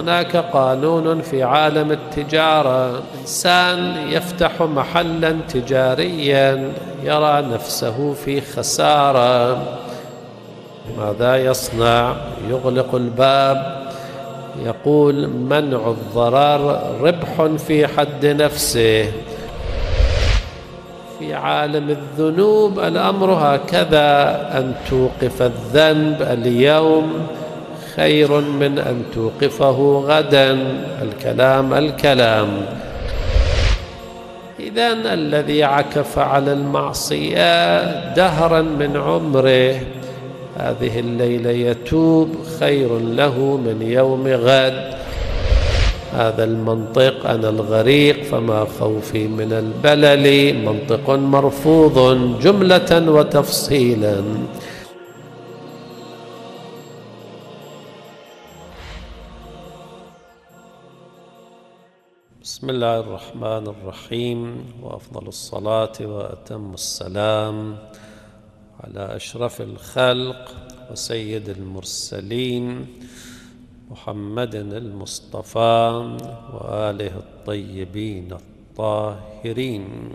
هناك قانون في عالم التجارة. إنسان يفتح محلا تجاريا يرى نفسه في خسارة. ماذا يصنع؟ يغلق الباب يقول منع الضرر ربح في حد نفسه. في عالم الذنوب الأمر هكذا. أن توقف الذنب اليوم خير من أن توقفه غدا. الكلام الكلام. اذا الذي عكف على المعصية دهرا من عمره. هذه الليلة يتوب خير له من يوم غد. هذا المنطق أنا الغريق فما خوفي من البلل. منطق مرفوض جملة وتفصيلا. بسم الله الرحمن الرحيم وأفضل الصلاة وأتم السلام على أشرف الخلق وسيد المرسلين محمد المصطفى وآله الطيبين الطاهرين.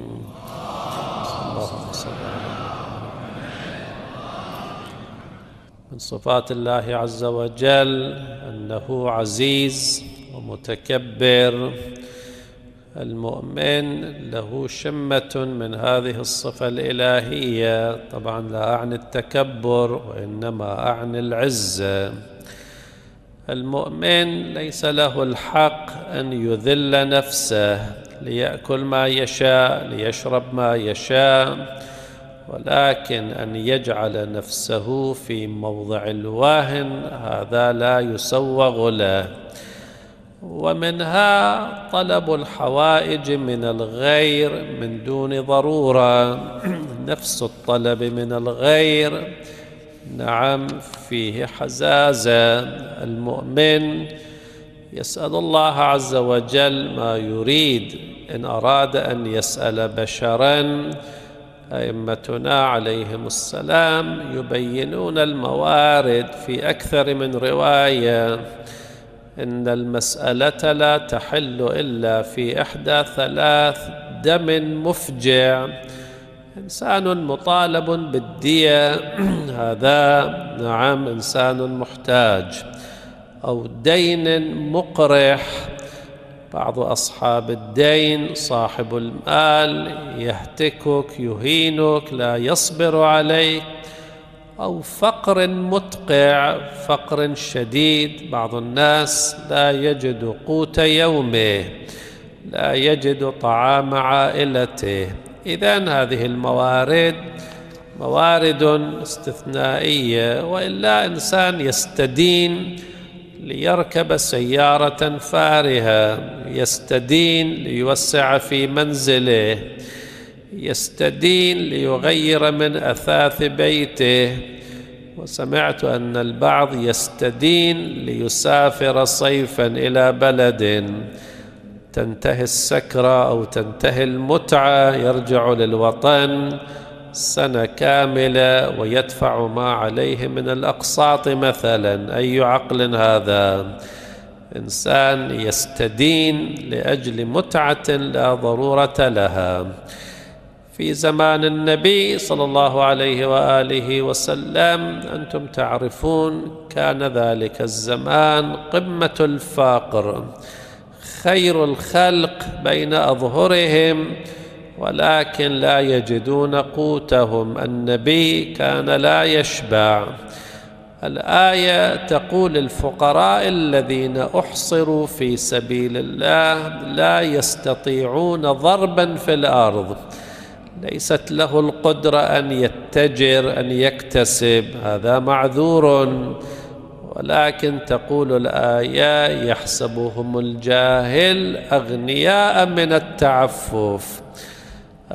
اللهم صل من صفات الله عز وجل أنه عزيز ومتكبر المؤمن له شمة من هذه الصفة الإلهية. طبعا لا أعني التكبر وإنما أعني العزة المؤمن ليس له الحق أن يذل نفسه ليأكل ما يشاء ليشرب ما يشاء ولكن أن يجعل نفسه في موضع الواهن هذا لا يسوغ له. ومنها طلب الحوائج من الغير من دون ضرورة. نفس الطلب من الغير. نعم فيه حزازة. المؤمن يسأل الله عز وجل ما يريد. إن أراد أن يسأل بشرا أئمتنا عليهم السلام يبينون الموارد في أكثر من رواية. إن المسألة لا تحل إلا في إحدى ثلاث دم مفجع. إنسان مطالب بالدية. هذا نعم إنسان محتاج. أو دين مقرح. بعض أصحاب الدين صاحب المال يهتكك يهينك لا يصبر عليك. أو فقر متقع فقر شديد. بعض الناس لا يجد قوت يومه لا يجد طعام عائلته. إذا هذه الموارد موارد استثنائية وإلا إنسان يستدين ليركب سيارة فارهة يستدين ليوسع في منزله يستدين ليغير من أثاث بيته. وسمعت أن البعض يستدين ليسافر صيفا إلى بلد. تنتهي السكرة أو تنتهي المتعة يرجع للوطن سنة كاملة ويدفع ما عليه من الأقساط مثلا. أي عقل هذا؟ إنسان يستدين لأجل متعة لا ضرورة لها. في زمان النبي صلى الله عليه وآله وسلم أنتم تعرفون كان ذلك الزمان قمة الفقر خير الخلق بين أظهرهم ولكن لا يجدون قوتهم النبي كان لا يشبع. الآية تقول الفقراء الذين أحصروا في سبيل الله لا يستطيعون ضربا في الأرض. ليست له القدرة أن يتجر أن يكتسب. هذا معذور. ولكن تقول الآية يحسبهم الجاهل أغنياء من التعفف.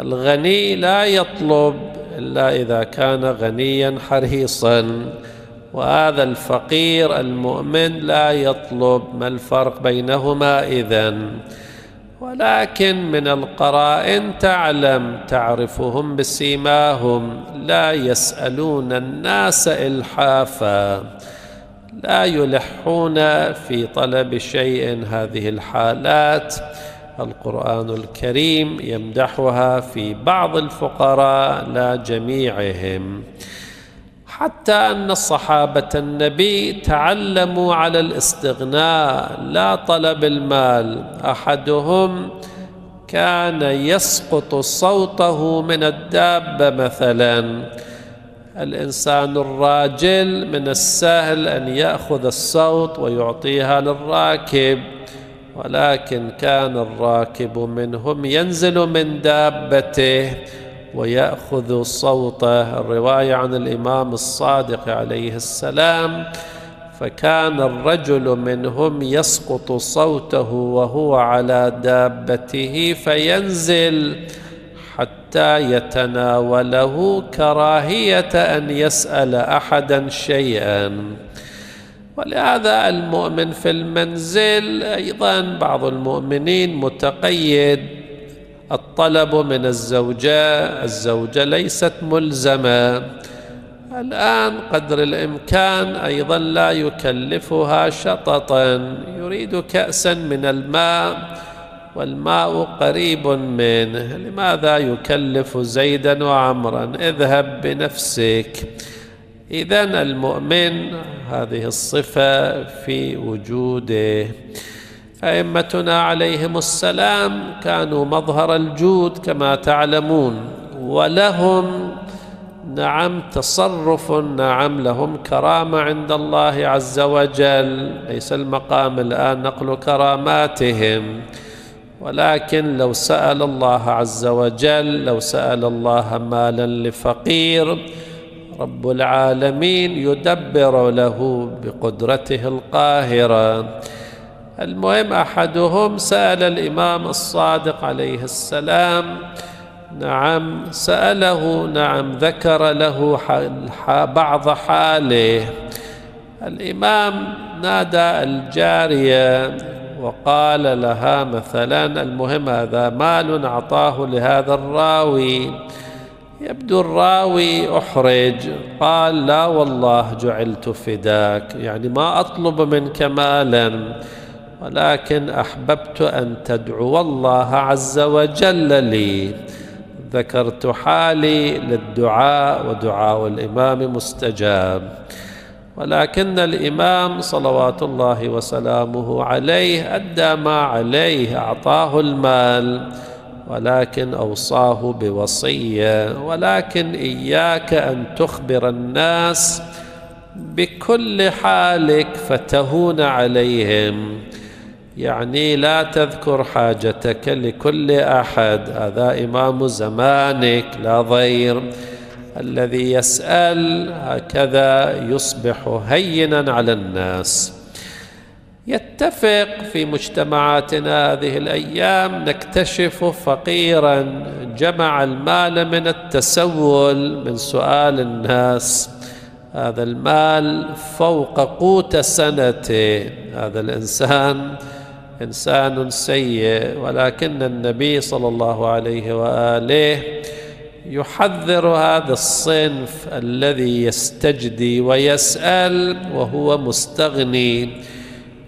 الغني لا يطلب إلا إذا كان غنيا حريصا. وهذا الفقير المؤمن لا يطلب. ما الفرق بينهما إذن؟ ولكن من القرائن تعلم تعرفهم بسيماهم لا يسألون الناس إلحافا لا يلحون في طلب شيء هذه الحالات. القرآن الكريم يمدحها في بعض الفقراء لا جميعهم. حتى أن الصحابة النبي تعلموا على الاستغناء لا طلب المال. أحدهم كان يسقط صوته من الدابة مثلا. الإنسان الراجل من السهل أن يأخذ الصوت ويعطيها للراكب ولكن كان الراكب منهم ينزل من دابته. ويأخذ صوته الرواية عن الإمام الصادق عليه السلام فكان الرجل منهم يسقط صوته وهو على دابته فينزل حتى يتناوله كراهية أن يسأل أحدا شيئا. ولهذا المؤمن في المنزل أيضا بعض المؤمنين متقيد الطلب من الزوجة الزوجة ليست ملزمة. الآن قدر الإمكان أيضا لا يكلفها شططا. يريد كأسا من الماء والماء قريب منه. لماذا يكلف زيدا وعمرا؟ اذهب بنفسك. إذا المؤمن هذه الصفة في وجوده. أئمتنا عليهم السلام كانوا مظهر الجود كما تعلمون ولهم نعم تصرف نعم لهم كرامة عند الله عز وجل. ليس المقام الآن نقل كراماتهم ولكن لو سأل الله عز وجل لو سأل الله مالا لفقير رب العالمين يدبر له بقدرته القاهرة. المهم أحدهم سأل الإمام الصادق عليه السلام نعم سأله نعم ذكر له بعض حاله. الإمام نادى الجارية وقال لها مثلا المهم هذا مال أعطاه لهذا الراوي. يبدو الراوي أحرج قال لا والله جعلت فداك يعني ما أطلب منك مالا. ولكن أحببت أن تدعو الله عز وجل لي. ذكرت حالي للدعاء ودعاء الإمام مستجاب. ولكن الإمام صلوات الله وسلامه عليه أدى ما عليه أعطاه المال ولكن أوصاه بوصية. ولكن إياك أن تخبر الناس بكل حالك فتهون عليهم. يعني لا تذكر حاجتك لكل أحد. هذا إمام زمانك لا ضير. الذي يسأل هكذا يصبح هينا على الناس. يتفق في مجتمعاتنا هذه الأيام نكتشف فقيرا جمع المال من التسول من سؤال الناس. هذا المال فوق قوت سنته. هذا الإنسان إنسان سيء ولكن النبي صلى الله عليه وآله يحذر هذا الصنف الذي يستجدي ويسأل وهو مستغني.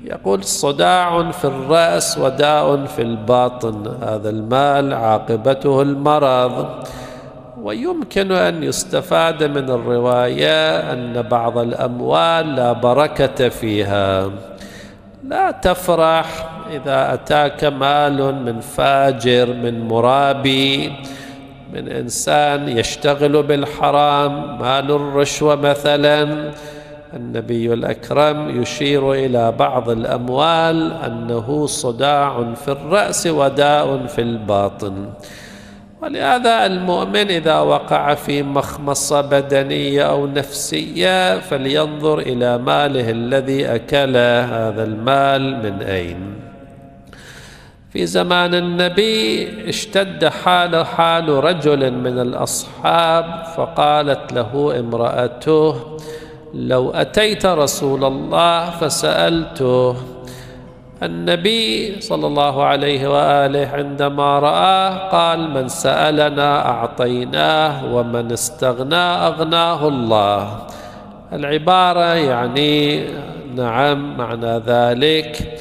يقول صداع في الرأس وداء في الباطن هذا المال عاقبته المرض. ويمكن أن يستفاد من الرواية أن بعض الأموال لا بركة فيها. لا تفرح إذا أتاك مال من فاجر من مرابي من إنسان يشتغل بالحرام مال الرشوة مثلا النبي الأكرم يشير إلى بعض الأموال أنه صداع في الرأس وداء في الباطن. ولهذا المؤمن إذا وقع في مخمصة بدنية أو نفسية فلينظر إلى ماله الذي اكله هذا المال من أين. في زمان النبي اشتد حال حال رجل من الأصحاب فقالت له امرأته لو أتيت رسول الله فسألته. النبي صلى الله عليه وآله عندما راه قال من سألنا أعطيناه ومن استغنى أغناه الله. العبارة يعني نعم معنى ذلك.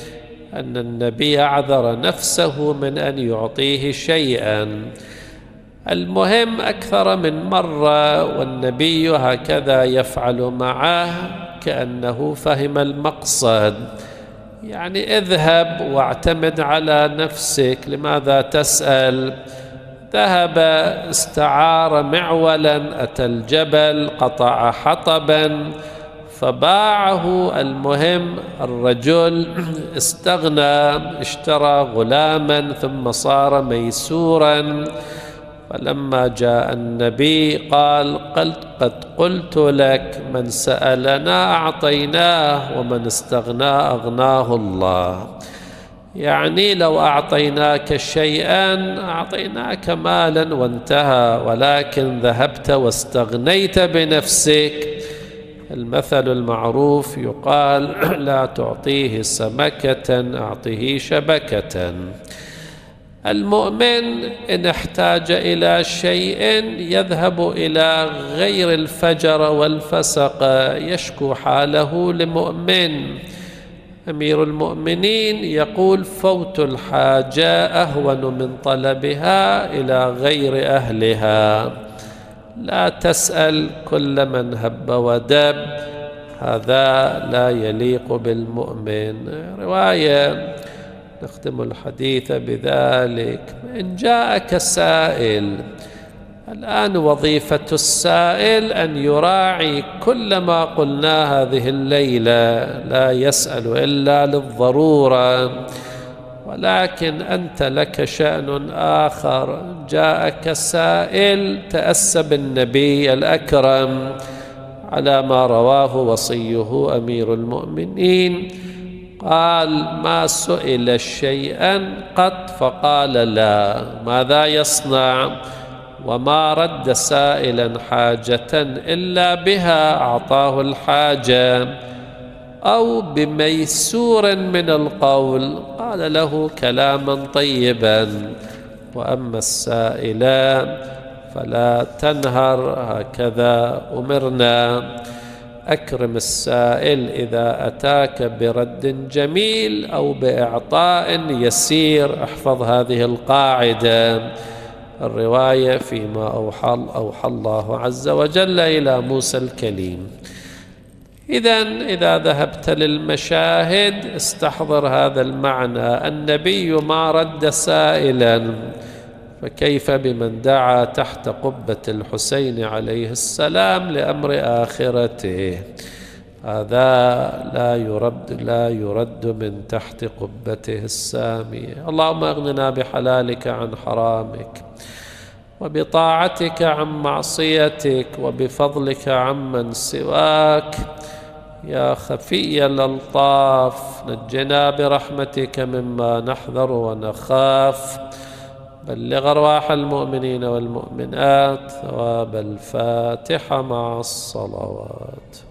أن النبي اعذر نفسه من أن يعطيه شيئا. المهم أكثر من مرة والنبي هكذا يفعل معه كأنه فهم المقصد. يعني اذهب واعتمد على نفسك لماذا تسأل؟ ذهب استعار معولا أتى الجبل قطع حطبا فباعه المهم الرجل استغنى اشترى غلاما ثم صار ميسورا. فلما جاء النبي قال قد قلت لك من سألنا أعطيناه ومن استغنى أغناه الله. يعني لو أعطيناك شيئا أعطيناك مالا وانتهى ولكن ذهبت واستغنيت بنفسك. المثل المعروف يقال لا تعطيه سمكة أعطه شبكة. المؤمن إن احتاج إلى شيء يذهب إلى غير الفجر والفسق يشكو حاله لمؤمن. أمير المؤمنين يقول فوت الحاجة أهون من طلبها إلى غير أهلها. لا تسأل كل من هب ودب. هذا لا يليق بالمؤمن. رواية نختم الحديث بذلك. إن جاءك سائل الآن وظيفة السائل أن يراعي كل ما قلنا هذه الليلة. لا يسأل إلا للضرورة. ولكن أنت لك شأن آخر. جاءك سائل تأسى بالنبي الأكرم على ما رواه وصيه أمير المؤمنين. قال ما سئل شيئا قط فقال لا. ماذا يصنع؟ وما رد سائلا حاجة إلا بها أعطاه الحاجة. أو بميسور من القول قال له كلاما طيبا. وأما السائلان فلا تنهر هكذا أمرنا. أكرم السائل إذا أتاك برد جميل أو بإعطاء يسير احفظ هذه القاعدة. الرواية فيما أوحى, أوحى الله عز وجل إلى موسى الكليم. إذا إذا ذهبت للمشاهد استحضر هذا المعنى. النبي ما رد سائلا فكيف بمن دعا تحت قبة الحسين عليه السلام لأمر آخرته؟ هذا لا يرد لا يرد من تحت قبته السامية. اللهم أغننا بحلالك عن حرامك وبطاعتك عن معصيتك وبفضلك عمن سواك. يا خفي الألطاف نجنا برحمتك مما نحذر ونخاف. بلغ أرواح المؤمنين والمؤمنات ثواب الفاتحة مع الصلوات.